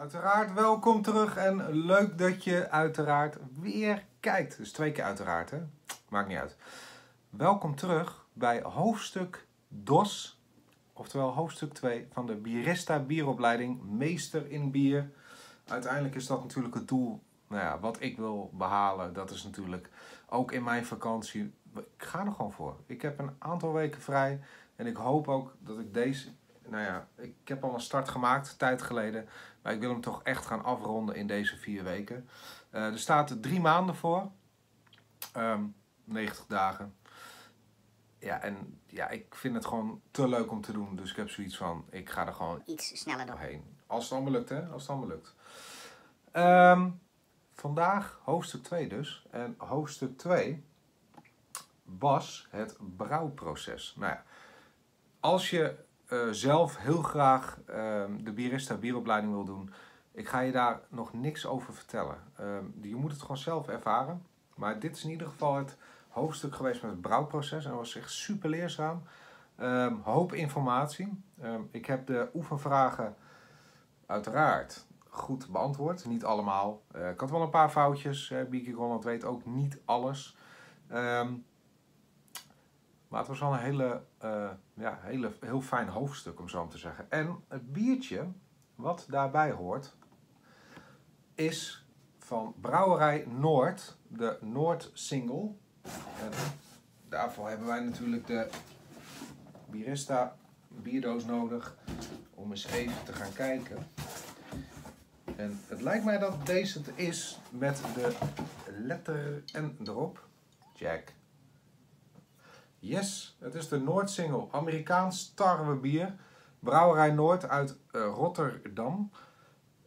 Uiteraard welkom terug en leuk dat je uiteraard weer kijkt. Dus twee keer uiteraard, hè? Maakt niet uit. Welkom terug bij hoofdstuk DOS, oftewel hoofdstuk 2 van de Bierista bieropleiding Meester in Bier. Uiteindelijk is dat natuurlijk het doel nou ja, wat ik wil behalen. Dat is natuurlijk ook in mijn vakantie. Ik ga er gewoon voor. Ik heb een aantal weken vrij en ik hoop ook dat ik deze nou ja, ik heb al een start gemaakt, tijd geleden. Maar ik wil hem toch echt gaan afronden in deze vier weken. Uh, er staat drie maanden voor. Um, 90 dagen. Ja, en ja, ik vind het gewoon te leuk om te doen. Dus ik heb zoiets van, ik ga er gewoon iets sneller doorheen. Als het allemaal lukt, hè? Als het allemaal lukt. Um, vandaag hoofdstuk 2 dus. En hoofdstuk 2 was het brouwproces. Nou ja, als je uh, zelf heel graag uh, de Bierista bieropleiding wil doen, ik ga je daar nog niks over vertellen. Uh, je moet het gewoon zelf ervaren. Maar dit is in ieder geval het hoofdstuk geweest met het brouwproces. En dat was echt super leerzaam. Ehm, hoop informatie. Ehm, ik heb de oefenvragen uiteraard goed beantwoord. Niet allemaal. Eh, ik had wel een paar foutjes. Uh, Biekie Holland weet ook niet alles. Maar het was wel een hele, uh, ja, hele, heel fijn hoofdstuk, om zo te zeggen. En het biertje wat daarbij hoort, is van Brouwerij Noord, de Noord Single. En daarvoor hebben wij natuurlijk de Bierista bierdoos nodig om eens even te gaan kijken. En het lijkt mij dat deze het is met de letter N erop. Jack Yes, het is de Noordsingle, Amerikaans tarwebier. Brouwerij Noord uit uh, Rotterdam.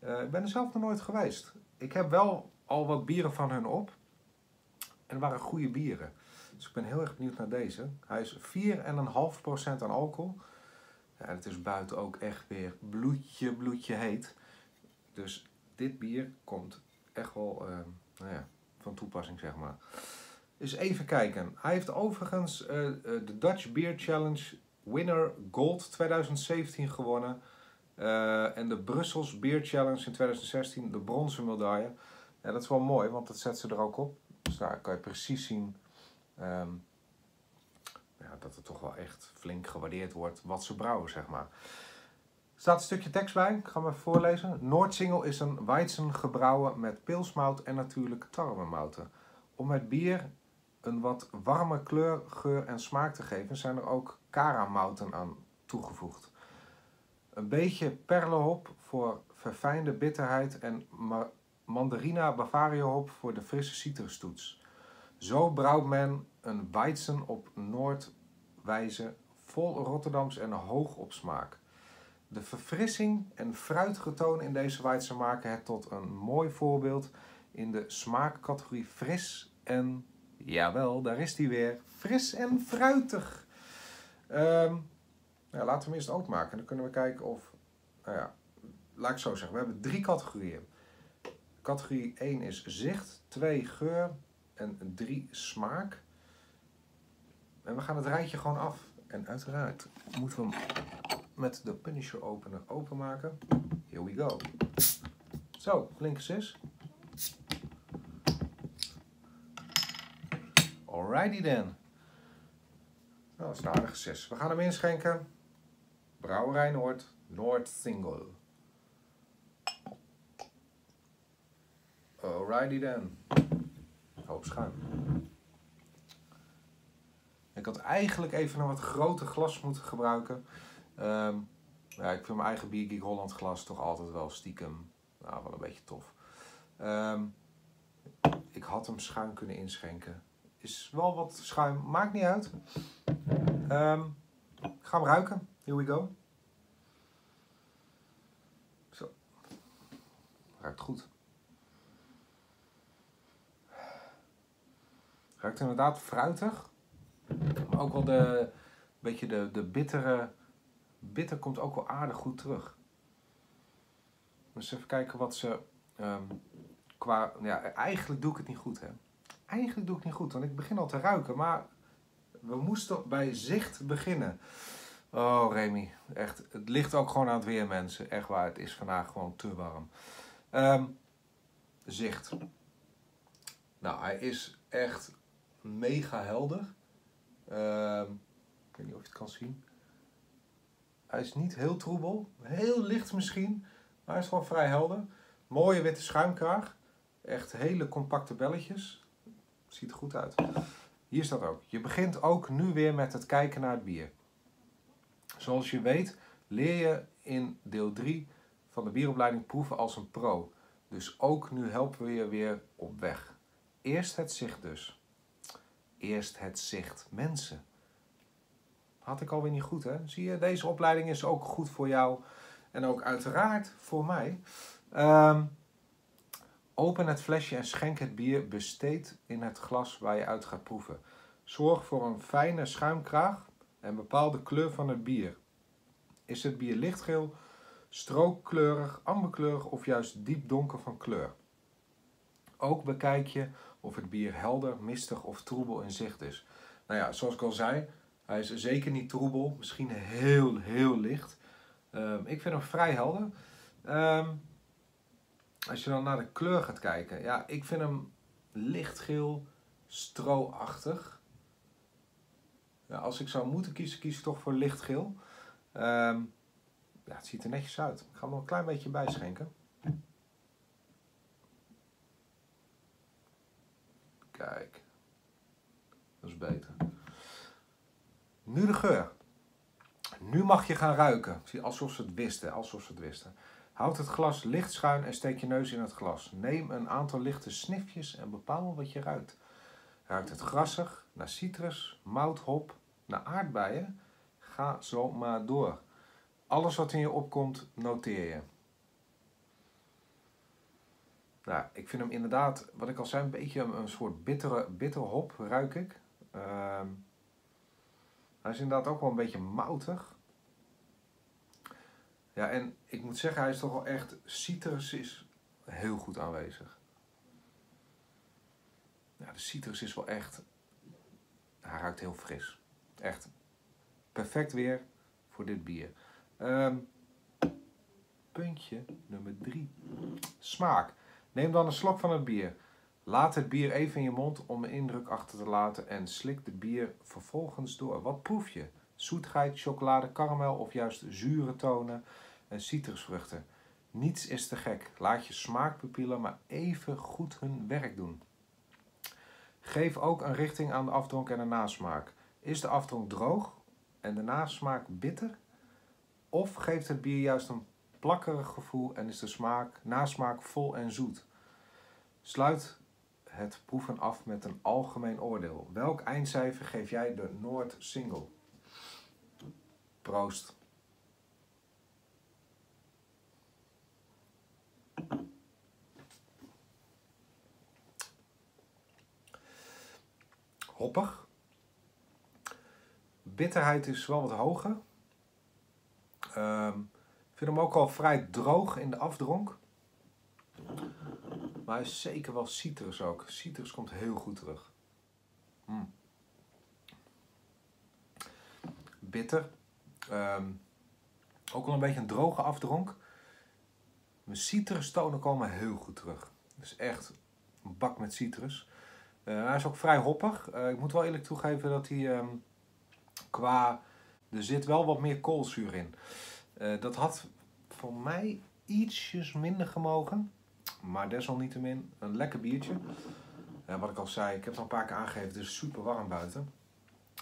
Uh, ik ben er zelf nog nooit geweest. Ik heb wel al wat bieren van hun op. En het waren goede bieren. Dus ik ben heel erg benieuwd naar deze. Hij is 4,5% aan alcohol. Ja, en het is buiten ook echt weer bloedje, bloedje heet. Dus dit bier komt echt wel uh, nou ja, van toepassing, zeg maar. Eens even kijken. Hij heeft overigens uh, de Dutch Beer Challenge Winner Gold 2017 gewonnen. Uh, en de Brussels Beer Challenge in 2016 de bronzen medaille. Ja, dat is wel mooi, want dat zet ze er ook op. Dus daar kan je precies zien um, ja, dat het toch wel echt flink gewaardeerd wordt wat ze brouwen, zeg maar. Er staat een stukje tekst bij, ik ga hem even voorlezen. Noordsingel is een Weizen gebrouwen met pilsmout en natuurlijk tarwemouten. Om het bier een wat warme kleur, geur en smaak te geven, zijn er ook karamouten aan toegevoegd. Een beetje perlehop voor verfijnde bitterheid en mandarina Bavaria hop voor de frisse citrustoets. Zo brouwt men een Weizen op Noordwijze vol Rotterdams en hoog op smaak. De verfrissing en fruitgetoon in deze Weizen maken het tot een mooi voorbeeld in de smaakcategorie fris en Jawel, daar is hij weer. Fris en fruitig. Um, ja, laten we hem eerst openmaken. Dan kunnen we kijken of... Nou ja, laat ik zo zeggen. We hebben drie categorieën. Categorie 1 is zicht, 2 geur en 3 smaak. En we gaan het rijtje gewoon af. En uiteraard moeten we hem met de Punisher opener openmaken. Here we go. Zo, blinkers is. Alrighty then. Nou, dat is een aardige 6. We gaan hem inschenken. Brouwerij Noord, Noord Single. Alrighty then. Hoop schuim. Ik had eigenlijk even een wat groter glas moeten gebruiken. Um, ja, ik vind mijn eigen Beer Geek Holland glas toch altijd wel stiekem nou, wel een beetje tof. Um, ik had hem schuin kunnen inschenken is wel wat schuim. Maakt niet uit. Um, ik ga hem ruiken. Here we go. Zo. Ruikt goed. Ruikt inderdaad fruitig. Maar ook wel de, beetje de, de bittere... Bitter komt ook wel aardig goed terug. Dus even kijken wat ze... Um, qua, ja, eigenlijk doe ik het niet goed, hè eigenlijk doe ik niet goed, want ik begin al te ruiken. Maar we moesten bij zicht beginnen. Oh, Remy, echt. Het ligt ook gewoon aan het weer, mensen. Echt waar, het is vandaag gewoon te warm. Ehm, zicht. Nou, hij is echt mega helder. Ehm, ik weet niet of je het kan zien. Hij is niet heel troebel. Heel licht misschien. Maar hij is wel vrij helder. Mooie witte schuimkraag. Echt hele compacte belletjes. Ziet er goed uit. Hier staat ook. Je begint ook nu weer met het kijken naar het bier. Zoals je weet leer je in deel 3 van de bieropleiding proeven als een pro. Dus ook nu helpen we je weer op weg. Eerst het zicht dus. Eerst het zicht. Mensen. Had ik alweer niet goed hè? Zie je, deze opleiding is ook goed voor jou. En ook uiteraard voor mij. Ehm, open het flesje en schenk het bier besteed in het glas waar je uit gaat proeven. Zorg voor een fijne schuimkraag en bepaal de kleur van het bier. Is het bier lichtgeel, strookkleurig, amberkleurig of juist diep donker van kleur? Ook bekijk je of het bier helder, mistig of troebel in zicht is. Nou ja, zoals ik al zei, hij is zeker niet troebel, misschien heel, heel licht. Um, ik vind hem vrij helder. Um, als je dan naar de kleur gaat kijken, ja, ik vind hem lichtgeel, strooachtig. Ja, als ik zou moeten kiezen, kies ik toch voor lichtgeel. Um, ja, het ziet er netjes uit. Ik ga hem nog een klein beetje bijschenken. Kijk. Dat is beter. Nu de geur. Nu mag je gaan ruiken. Alsof ze het wisten. Alsof ze het wisten. Houd het glas licht schuin en steek je neus in het glas. Neem een aantal lichte snifjes en bepaal wat je ruikt. Ruikt het grassig, naar citrus, mout, hop, naar aardbeien? Ga zo maar door. Alles wat in je opkomt, noteer je. Nou, ik vind hem inderdaad, wat ik al zei, een beetje een, soort bittere, bittere hop, ruik ik. Uh, hij is inderdaad ook wel een beetje moutig. Ja, en ik moet zeggen, hij is toch wel echt, citrus is heel goed aanwezig. Ja, de citrus is wel echt, hij ruikt heel fris. Echt perfect weer voor dit bier. Um, puntje nummer 3. Smaak. Neem dan een slok van het bier. Laat het bier even in je mond om een indruk achter te laten en slik de bier vervolgens door. Wat proef je? Zoetheid, chocolade, karamel of juist zure tonen en citrusvruchten. Niets is te gek. Laat je smaakpupillen maar even goed hun werk doen. Geef ook een richting aan de afdronk en de nasmaak. Is de afdronk droog en de nasmaak bitter? Of geeft het bier juist een plakkerig gevoel en is de smaak, nasmaak vol en zoet? Sluit het proeven af met een algemeen oordeel. Welk eindcijfer geef jij de Noord Single? Proost. Hoppig. Bitterheid is wel wat hoger. Um, ik vind hem ook al vrij droog in de afdronk. Maar is zeker wel citrus ook. Citrus komt heel goed terug. Mm. Bitter. Um, ook al een beetje een droge afdronk. Mijn citrustonen komen heel goed terug. Dus echt een bak met citrus. Uh, hij is ook vrij hoppig. Uh, ik moet wel eerlijk toegeven dat hij um, qua... Er zit wel wat meer koolzuur in. Uh, dat had voor mij ietsjes minder gemogen. Maar desalniettemin een lekker biertje. Wat ik al zei, ik heb het al een paar keer aangegeven, het is super warm buiten.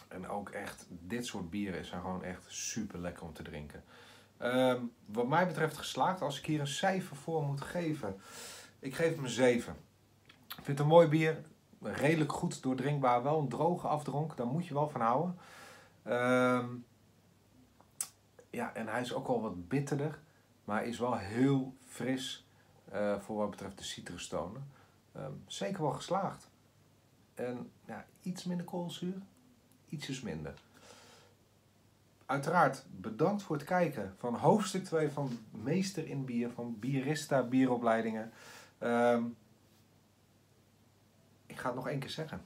En ook echt, dit soort bieren zijn gewoon echt super lekker om te drinken. Um, wat mij betreft geslaagd, als ik hier een cijfer voor moet geven. Ik geef hem een 7. Ik vind het een mooi bier. Redelijk goed doordrinkbaar. Wel een droge afdronk, daar moet je wel van houden. Um, ja, en hij is ook al wat bitterder. Maar is wel heel fris uh, voor wat betreft de citrustonen. Um, zeker wel geslaagd. En ja, iets minder koolzuur, ietsjes minder. Uiteraard bedankt voor het kijken van hoofdstuk 2 van Meester in Bier, van Bierista Bieropleidingen. Um, ik ga het nog één keer zeggen.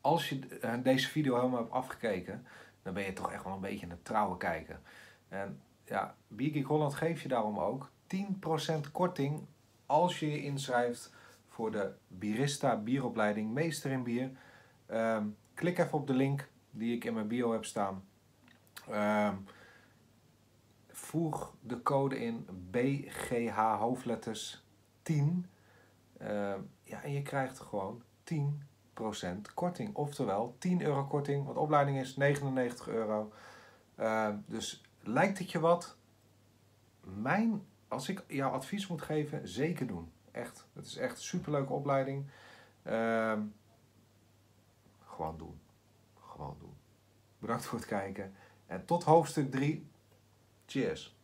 Als je deze video helemaal hebt afgekeken, dan ben je toch echt wel een beetje een trouwe kijker. En ja, Biergeek Holland geeft je daarom ook 10% korting als je je inschrijft voor de Birista bieropleiding Meester in Bier. Ehm, klik even op de link die ik in mijn bio heb staan. Ehm, voeg de code in BGH hoofdletters 10. Ehm, ja, en je krijgt gewoon 10% korting. Oftewel 10 euro korting, want opleiding is 99 euro. Ehm, dus lijkt het je wat? Mijn, als ik jouw advies moet geven, zeker doen. Echt. Het is echt een superleuke opleiding. Ehm, gewoon doen. Gewoon doen. Bedankt voor het kijken. En tot hoofdstuk 3. Cheers.